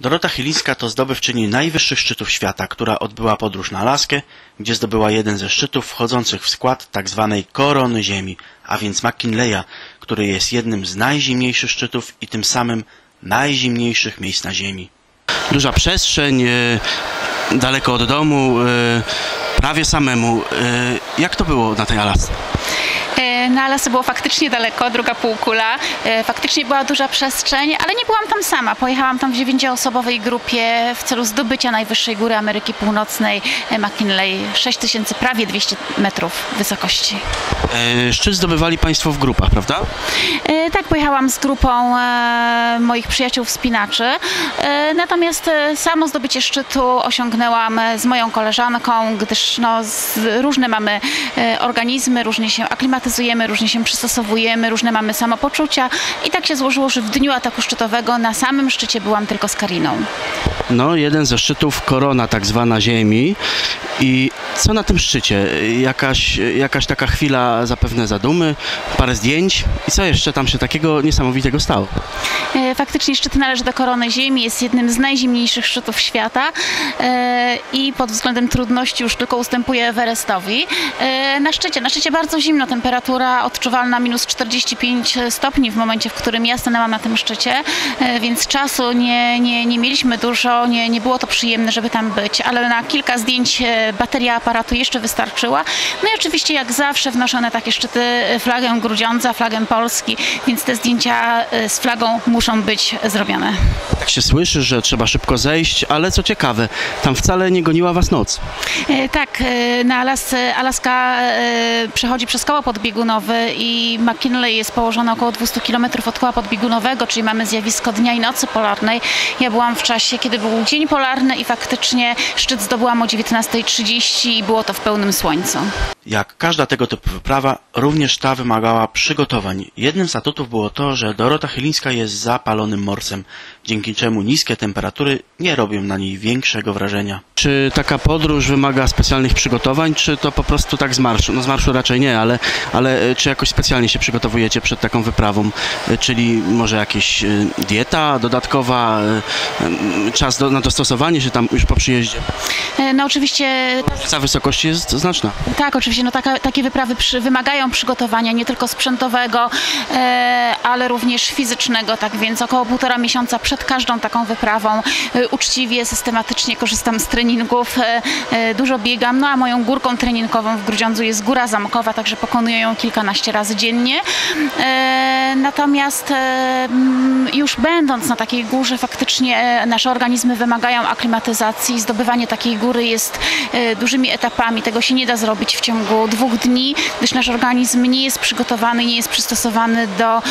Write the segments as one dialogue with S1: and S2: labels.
S1: Dorota Chylińska to zdobywczyni najwyższych szczytów świata, która odbyła podróż na Alaskę, gdzie zdobyła jeden ze szczytów wchodzących w skład tzw. korony Ziemi, a więc McKinleya, który jest jednym z najzimniejszych szczytów i tym samym najzimniejszych miejsc na Ziemi. Duża przestrzeń, e, daleko od domu, e, prawie samemu. E, Jak to było na tej Alasce?
S2: E, Na lasy było faktycznie daleko, druga półkula. E, Faktycznie była duża przestrzeń, ale nie byłam tam sama. Pojechałam tam w dziewięcioosobowej grupie w celu zdobycia najwyższej góry Ameryki Północnej, e, McKinley. 6000, prawie 200 metrów wysokości.
S1: Szczyt zdobywali Państwo w grupach, prawda?
S2: Tak, pojechałam z grupą moich przyjaciół wspinaczy. Natomiast samo zdobycie szczytu osiągnęłam z moją koleżanką, gdyż no, różne mamy organizmy, różnie się aklimatyzujemy, różnie się przystosowujemy, różne mamy samopoczucia. I tak się złożyło, że w dniu ataku szczytowego na samym szczycie byłam tylko z Kariną.
S1: No, jeden ze szczytów korona tak zwana Ziemi. I co na tym szczycie? Jakaś, jakaś taka chwila zapewne zadumy, parę zdjęć. I co jeszcze tam się takiego niesamowitego stało?
S2: E, Faktycznie szczyt należy do korony Ziemi, jest jednym z najzimniejszych szczytów świata. E, i pod względem trudności już tylko ustępuje Everestowi. E, Na szczycie, na szczycie bardzo zimno, temperatura odczuwalna minus 45 stopni w momencie, w którym ja stanęłam na tym szczycie, więc czasu nie, nie, nie mieliśmy dużo, nie, nie było to przyjemne, żeby tam być, ale na kilka zdjęć bateria aparatu jeszcze wystarczyła. No i oczywiście jak zawsze wnoszę na takie szczyty flagę Grudziądza, flagę Polski, więc te zdjęcia e, z flagą muszą być zrobione.
S1: Tak się słyszy, że trzeba szybko zejść, ale co ciekawe, tam wcale nie goniła was noc.
S2: E, Tak, e, na Alasce, Alaska e, przechodzi przez koło podbiegunowe i McKinley jest położona około 200 km od koła podbiegunowego, czyli mamy zjawisko dnia i nocy polarnej. Ja byłam w czasie, kiedy był dzień polarny i faktycznie szczyt zdobyłam o 19.30 i było to w pełnym słońcu.
S1: Jak każda tego typu wyprawa, również ta wymagała przygotowań. Jednym z atutów było to, że Dorota Chylińska jest zapalonym morcem, dzięki czemu niskie temperatury nie robią na niej większego wrażenia. Czy taka podróż wymaga specjalnych przygotowań, czy to po prostu tak z marszu? No z marszu raczej nie, ale, ale e, czy jakoś specjalnie się przygotowujecie przed taką wyprawą? E, Czyli może jakieś e, dieta dodatkowa, czas do, na dostosowanie się tam już po przyjeździe?
S2: No oczywiście
S1: Różnica wysokości jest znaczna.
S2: Tak, oczywiście. No, taka, takie wyprawy przy, wymagają przygotowania nie tylko sprzętowego, e, ale również fizycznego. Tak więc około półtora miesiąca przed każdą taką wyprawą e, uczciwie, systematycznie korzystam z treningów, e, dużo biegam. No a moją górką treningową w Grudziądzu jest Góra Zamkowa, także pokonuję ją kilkanaście razy dziennie. Natomiast e, mm, już będąc na takiej górze, faktycznie e, nasze organizmy wymagają aklimatyzacji. Zdobywanie takiej góry jest e, dużymi etapami. Tego się nie da zrobić w ciągu dwóch dni, gdyż nasz organizm nie jest przygotowany, nie jest przystosowany do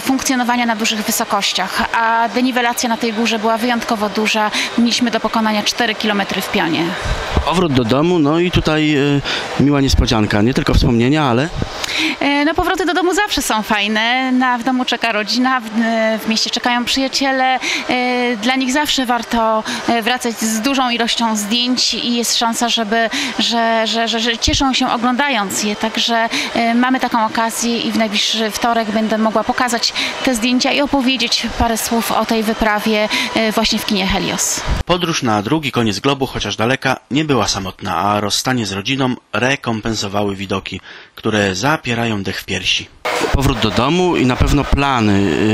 S2: funkcjonowania na dużych wysokościach. A deniwelacja na tej górze była wyjątkowo duża. Mieliśmy do pokonania 4 km w pionie.
S1: Powrót do domu, no i tutaj miła niespodzianka. Nie tylko wspomnienia, ale
S2: No powroty do domu zawsze są fajne. Na, w domu czeka rodzina, w, e, w mieście czekają przyjaciele. E, Dla nich zawsze warto e, wracać z dużą ilością zdjęć i jest szansa, żeby, że, że, że, że cieszą się oglądając je. Także mamy taką okazję i w najbliższy wtorek będę mogła pokazać te zdjęcia i opowiedzieć parę słów o tej wyprawie właśnie w kinie Helios.
S1: podróż na drugi koniec globu, chociaż daleka, nie była samotna, a rozstanie z rodziną rekompensowały widoki, które zapierają dech w piersi. Powrót do domu i na pewno plany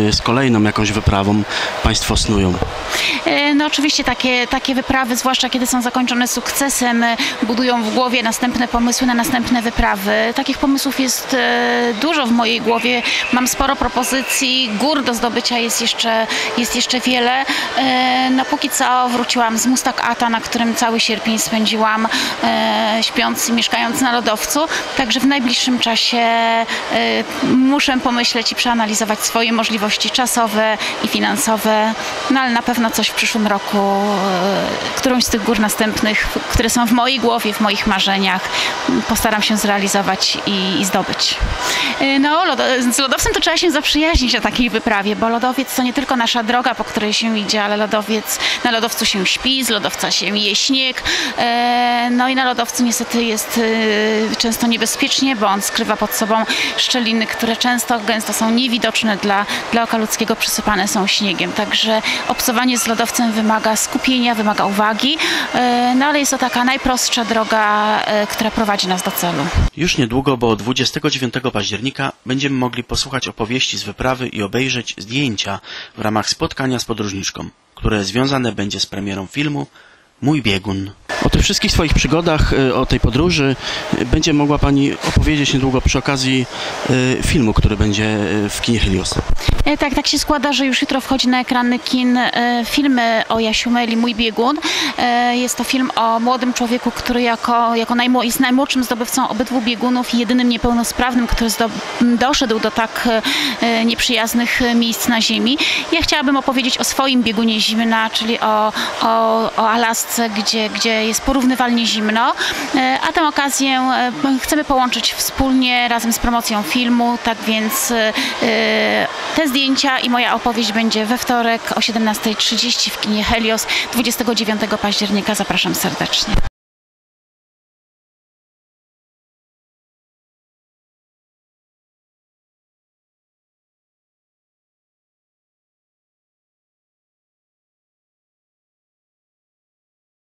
S1: y, z kolejną jakąś wyprawą Państwo snują.
S2: No oczywiście takie, takie wyprawy, zwłaszcza kiedy są zakończone sukcesem, e, budują w głowie następne pomysły na następne wyprawy. Takich pomysłów jest e, dużo w mojej głowie. Mam sporo propozycji, gór do zdobycia jest jeszcze, jest jeszcze wiele. E, No póki co wróciłam z Mustak Ata, na którym cały sierpień spędziłam śpiąc i mieszkając na lodowcu. Także w najbliższym czasie muszę pomyśleć i przeanalizować swoje możliwości czasowe i finansowe, no ale na pewno coś w przyszłym roku e, którąś z tych gór następnych, które są w mojej głowie, w moich marzeniach, postaram się zrealizować i, i zdobyć. E, No, z lodowcem to trzeba się zaprzyjaźnić na takiej wyprawie, bo lodowiec to nie tylko nasza droga, po której się idzie, ale lodowiec, na lodowcu się śpi, z lodowca się je śnieg. E, No i na lodowcu niestety jest często niebezpiecznie, bo on skrywa pod sobą szczeliny, które często, gęsto są niewidoczne dla, dla oka ludzkiego, przysypane są śniegiem. Także obcowanie z lodowcem wymaga skupienia, wymaga uwagi, e, no ale jest to taka najprostsza droga, e, która prowadzi nas do celu.
S1: Już niedługo, bo 29 października będziemy mogli posłuchać opowieści z wyprawy i obejrzeć zdjęcia w ramach spotkania z podróżniczką, które związane będzie z premierą filmu Mój biegun. O tych wszystkich swoich przygodach, y, o tej podróży będzie mogła Pani opowiedzieć niedługo przy okazji filmu, który będzie w kinie Helios.
S2: E, Tak, tak się składa, że już jutro wchodzi na ekrany kin e, filmy o Jasiu Meli, Mój biegun. E, Jest to film o młodym człowieku, który jako, jako najmło, jest najmłodszym zdobywcą obydwu biegunów i jedynym niepełnosprawnym, który doszedł do tak nieprzyjaznych miejsc na ziemi. Ja chciałabym opowiedzieć o swoim biegunie zimna, czyli o, o, o Alasce, gdzie, gdzie jest porównywalnie zimno. A tę okazję chcemy połączyć wspólnie razem z promocją filmu, tak więc te zdjęcia i moja opowieść będzie we wtorek o 17.30 w kinie Helios 29 października. Zapraszam serdecznie.